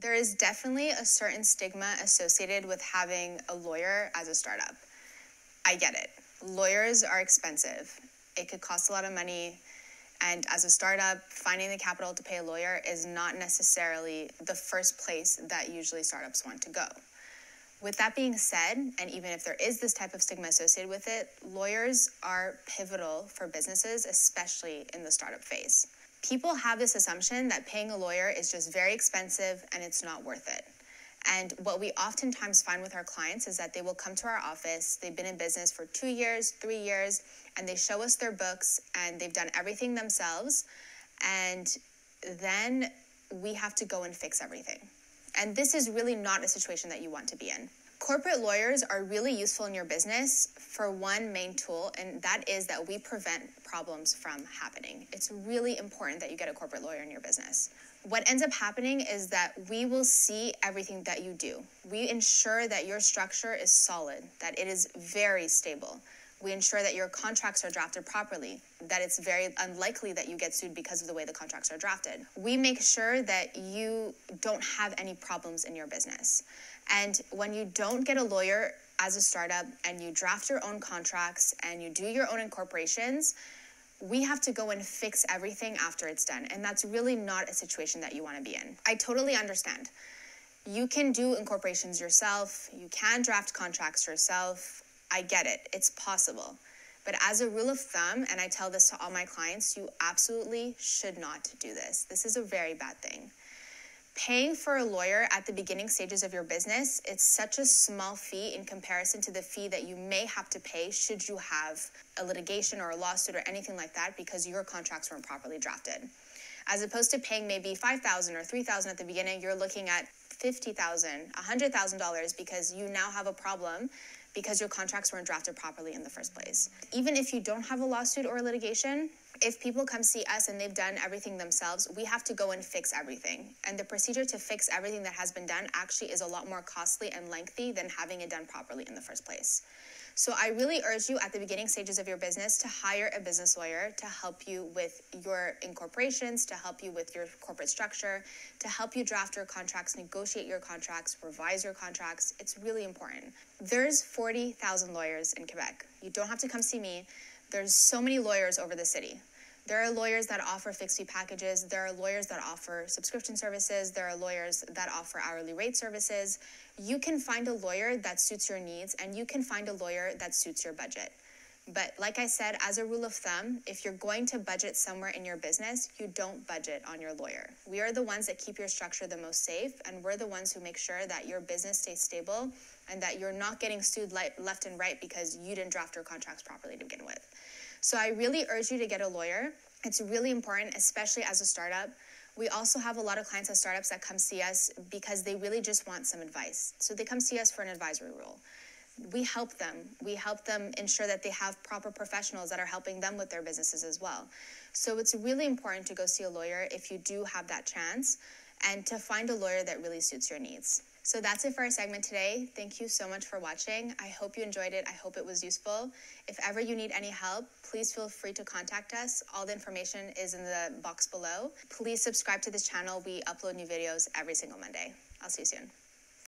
There is definitely a certain stigma associated with having a lawyer as a startup. I get it. Lawyers are expensive. It could cost a lot of money. And as a startup, finding the capital to pay a lawyer is not necessarily the first place that usually startups want to go. With that being said, and even if there is this type of stigma associated with it, lawyers are pivotal for businesses, especially in the startup phase. People have this assumption that paying a lawyer is just very expensive and it's not worth it. And what we oftentimes find with our clients is that they will come to our office, they've been in business for two years, three years, and they show us their books and they've done everything themselves. And then we have to go and fix everything. And this is really not a situation that you want to be in. Corporate lawyers are really useful in your business for one main tool, and that is that we prevent problems from happening. It's really important that you get a corporate lawyer in your business. What ends up happening is that we will see everything that you do. We ensure that your structure is solid, that it is very stable. We ensure that your contracts are drafted properly, that it's very unlikely that you get sued because of the way the contracts are drafted. We make sure that you don't have any problems in your business. And when you don't get a lawyer as a startup and you draft your own contracts and you do your own incorporations, we have to go and fix everything after it's done. And that's really not a situation that you want to be in. I totally understand. You can do incorporations yourself, you can draft contracts yourself. I get it, it's possible. But as a rule of thumb, and I tell this to all my clients, you absolutely should not do this. This is a very bad thing. Paying for a lawyer at the beginning stages of your business, it's such a small fee in comparison to the fee that you may have to pay should you have a litigation or a lawsuit or anything like that because your contracts weren't properly drafted. As opposed to paying maybe 5000 or 3000 at the beginning, you're looking at $50,000, $100,000 because you now have a problem because your contracts weren't drafted properly in the first place. Even if you don't have a lawsuit or litigation, if people come see us and they've done everything themselves, we have to go and fix everything. And the procedure to fix everything that has been done actually is a lot more costly and lengthy than having it done properly in the first place. So I really urge you at the beginning stages of your business to hire a business lawyer to help you with your incorporations, to help you with your corporate structure, to help you draft your contracts, negotiate your contracts, revise your contracts. It's really important. There's 40,000 lawyers in Quebec. You don't have to come see me. There's so many lawyers over the city. There are lawyers that offer fixed fee packages. There are lawyers that offer subscription services. There are lawyers that offer hourly rate services. You can find a lawyer that suits your needs and you can find a lawyer that suits your budget. But like I said, as a rule of thumb, if you're going to budget somewhere in your business, you don't budget on your lawyer. We are the ones that keep your structure the most safe, and we're the ones who make sure that your business stays stable and that you're not getting sued left and right because you didn't draft your contracts properly to begin with. So I really urge you to get a lawyer. It's really important, especially as a startup. We also have a lot of clients as startups that come see us because they really just want some advice. So they come see us for an advisory role. We help them. We help them ensure that they have proper professionals that are helping them with their businesses as well. So it's really important to go see a lawyer if you do have that chance and to find a lawyer that really suits your needs. So that's it for our segment today. Thank you so much for watching. I hope you enjoyed it. I hope it was useful. If ever you need any help, please feel free to contact us. All the information is in the box below. Please subscribe to this channel. We upload new videos every single Monday. I'll see you soon.